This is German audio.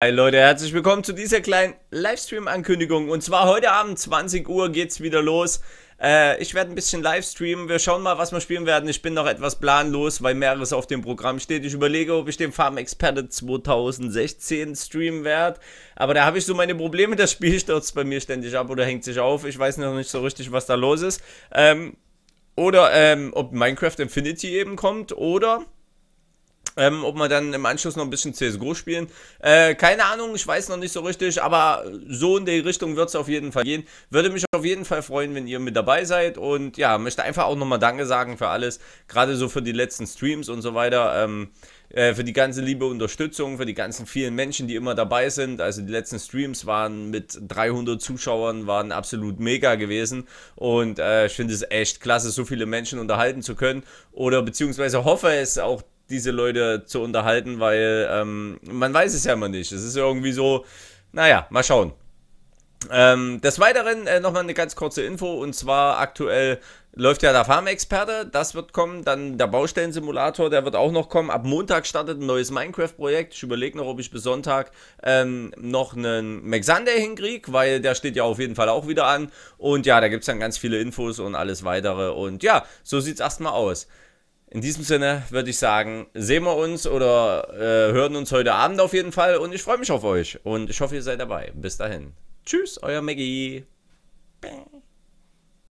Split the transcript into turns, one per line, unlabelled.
Hi Leute, herzlich willkommen zu dieser kleinen Livestream-Ankündigung. Und zwar heute Abend, 20 Uhr, geht's wieder los. Äh, ich werde ein bisschen Livestreamen. Wir schauen mal, was wir spielen werden. Ich bin noch etwas planlos, weil mehreres auf dem Programm steht. Ich überlege, ob ich den Farm Experte 2016 streamen werde. Aber da habe ich so meine Probleme. Das Spiel stürzt bei mir ständig ab oder hängt sich auf. Ich weiß noch nicht so richtig, was da los ist. Ähm, oder ähm, ob Minecraft Infinity eben kommt. Oder ähm, ob wir dann im Anschluss noch ein bisschen CSGO spielen. Äh, keine Ahnung, ich weiß noch nicht so richtig, aber so in die Richtung wird es auf jeden Fall gehen. Würde mich auf jeden Fall freuen, wenn ihr mit dabei seid. Und ja, möchte einfach auch nochmal Danke sagen für alles. Gerade so für die letzten Streams und so weiter. Ähm, äh, für die ganze liebe Unterstützung, für die ganzen vielen Menschen, die immer dabei sind. Also die letzten Streams waren mit 300 Zuschauern, waren absolut mega gewesen. Und äh, ich finde es echt klasse, so viele Menschen unterhalten zu können. Oder beziehungsweise hoffe es auch diese Leute zu unterhalten, weil ähm, man weiß es ja immer nicht. Es ist irgendwie so, naja, mal schauen. Ähm, des Weiteren äh, nochmal eine ganz kurze Info und zwar aktuell läuft ja der Farm-Experte, das wird kommen, dann der Baustellensimulator, der wird auch noch kommen. Ab Montag startet ein neues Minecraft-Projekt. Ich überlege noch, ob ich bis Sonntag ähm, noch einen Sunday hinkriege, weil der steht ja auf jeden Fall auch wieder an. Und ja, da gibt es dann ganz viele Infos und alles weitere. Und ja, so sieht es erstmal aus. In diesem Sinne würde ich sagen, sehen wir uns oder äh, hören uns heute Abend auf jeden Fall und ich freue mich auf euch und ich hoffe, ihr seid dabei. Bis dahin. Tschüss, euer Maggie.